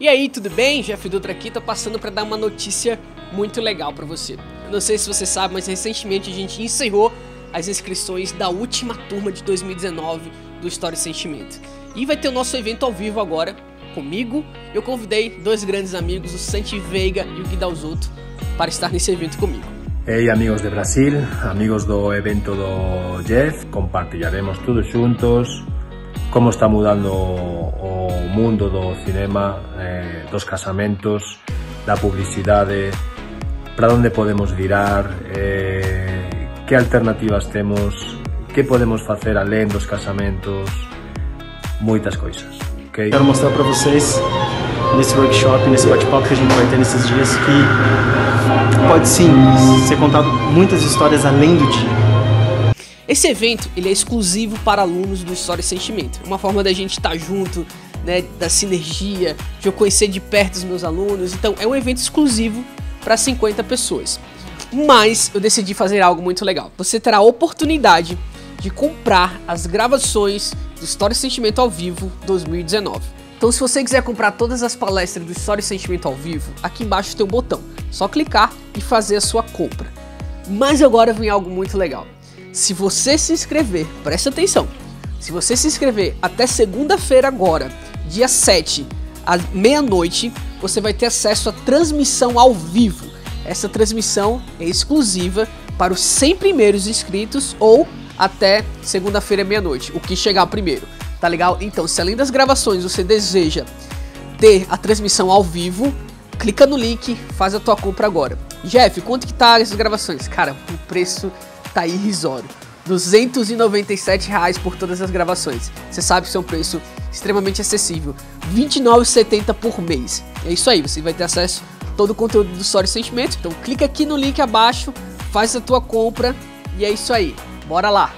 E aí, tudo bem? Jeff Dutra aqui, tô passando para dar uma notícia muito legal para você. Eu não sei se você sabe, mas recentemente a gente encerrou as inscrições da última turma de 2019 do História e Sentimento. E vai ter o nosso evento ao vivo agora, comigo. Eu convidei dois grandes amigos, o Santi Veiga e o Gui Dalzotto, para estar nesse evento comigo. Ei amigos de Brasil, amigos do evento do Jeff, compartilharemos todos juntos como está mudando o mundo do cinema, eh, dos casamentos, da publicidade, para onde podemos virar, eh, que alternativas temos, que podemos facer além dos casamentos, moitas coisas. Okay? Quero mostrar para vocês nesse workshop, nesse bate-papo que a gente vai ter nesses dias que pode sim ser contado muitas histórias além do dia. Esse evento ele é exclusivo para alunos do História e Sentimento. Uma forma da gente estar junto, né, da sinergia, de eu conhecer de perto os meus alunos. Então é um evento exclusivo para 50 pessoas. Mas eu decidi fazer algo muito legal. Você terá a oportunidade de comprar as gravações do História e Sentimento ao vivo 2019. Então, se você quiser comprar todas as palestras do História e Sentimento ao vivo, aqui embaixo tem um botão. Só clicar e fazer a sua compra. Mas agora vem algo muito legal. Se você se inscrever, presta atenção. Se você se inscrever até segunda-feira agora, dia 7, à meia-noite, você vai ter acesso à transmissão ao vivo. Essa transmissão é exclusiva para os 100 primeiros inscritos ou até segunda-feira meia-noite, o que chegar primeiro. Tá legal? Então, se além das gravações você deseja ter a transmissão ao vivo, clica no link, faz a tua compra agora. Jeff, quanto que tá essas gravações? Cara, o preço tá irrisório. 297 reais por todas as gravações. Você sabe que isso é um preço extremamente acessível. 29,70 por mês. É isso aí, você vai ter acesso a todo o conteúdo do Story Sentimento. Então clica aqui no link abaixo, faz a tua compra e é isso aí. Bora lá!